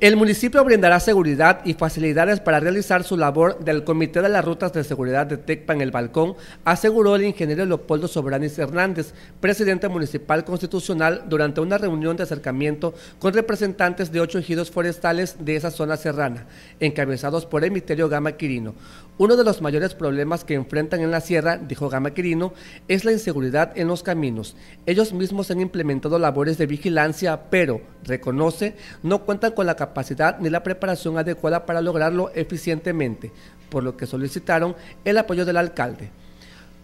El municipio brindará seguridad y facilidades para realizar su labor del Comité de las Rutas de Seguridad de Tecpa en el Balcón, aseguró el ingeniero Leopoldo Sobranis Hernández, presidente municipal constitucional, durante una reunión de acercamiento con representantes de ocho ejidos forestales de esa zona serrana, encabezados por Emiterio Gama Quirino. Uno de los mayores problemas que enfrentan en la sierra, dijo Gama Quirino, es la inseguridad en los caminos. Ellos mismos han implementado labores de vigilancia, pero, reconoce, no cuentan con la capacidad ni la preparación adecuada para lograrlo eficientemente, por lo que solicitaron el apoyo del alcalde.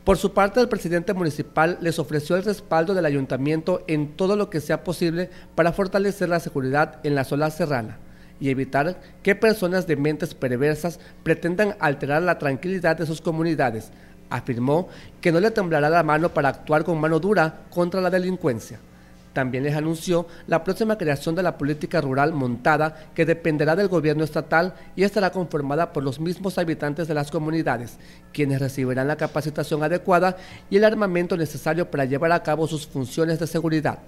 Por su parte, el presidente municipal les ofreció el respaldo del ayuntamiento en todo lo que sea posible para fortalecer la seguridad en la zona serrana y evitar que personas de mentes perversas pretendan alterar la tranquilidad de sus comunidades. Afirmó que no le temblará la mano para actuar con mano dura contra la delincuencia. También les anunció la próxima creación de la política rural montada que dependerá del gobierno estatal y estará conformada por los mismos habitantes de las comunidades, quienes recibirán la capacitación adecuada y el armamento necesario para llevar a cabo sus funciones de seguridad.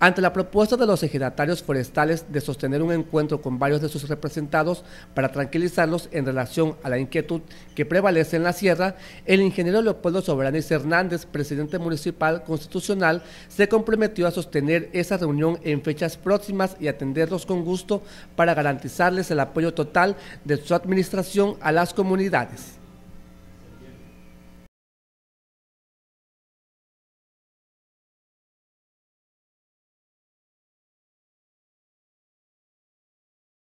Ante la propuesta de los ejidatarios forestales de sostener un encuentro con varios de sus representados para tranquilizarlos en relación a la inquietud que prevalece en la sierra, el ingeniero Leopoldo Soberanis Hernández, presidente municipal constitucional, se comprometió a sostener esa reunión en fechas próximas y atenderlos con gusto para garantizarles el apoyo total de su administración a las comunidades.